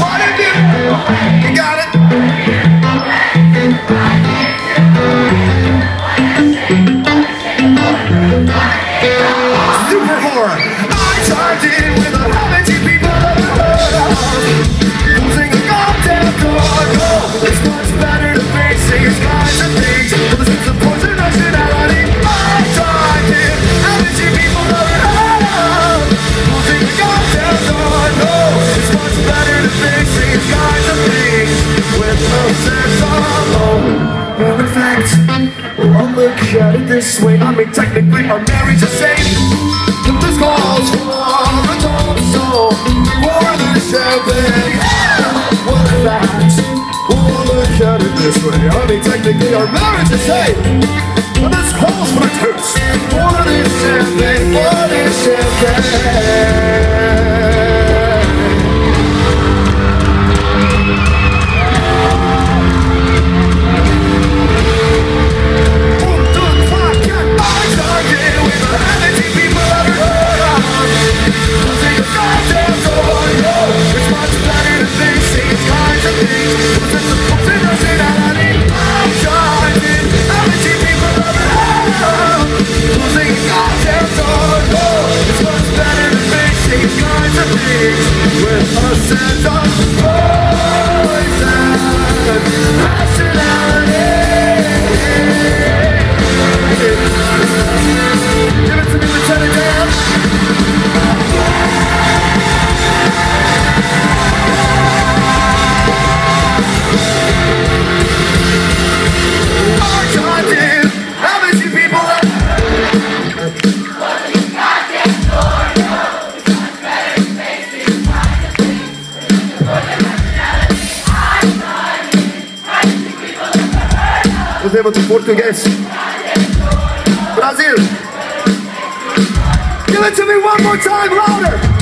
What did you? Got it. Super horror. I chimed in look at it this way. I mean, technically, our marriage is safe. But this calls for a total soul for the champagne. Well, in fact, I'll look at it this way. I mean, technically, our marriage is safe. But this calls for a toast for the champagne, Sense of Usemos o português. Brasil. Give it to me one more time, louder.